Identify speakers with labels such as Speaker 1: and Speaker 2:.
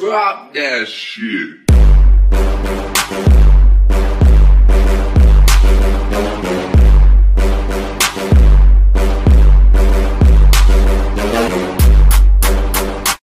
Speaker 1: Drop that shit.